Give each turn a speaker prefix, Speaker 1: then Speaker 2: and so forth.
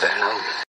Speaker 1: very long.